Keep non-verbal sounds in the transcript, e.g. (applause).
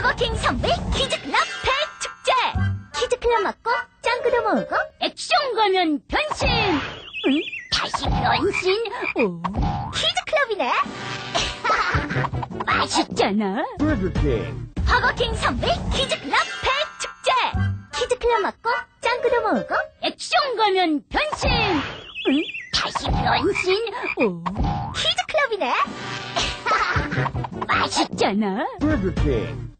버거킹 선배 키즈클럽 대축제! 키즈클럽 맞고 짱구도 모으고 액션 가면 변신! 응? 다시 변신? 오 키즈클럽이네! (laughs) 맛있잖아. 버거킹 버거킹 선배 키즈클럽 대축제! 키즈클럽 맞고 짱구도 모으고 액션 가면 변신! 응? 다시 변신? 오 키즈클럽이네! (laughs) 맛있잖아. 버거킹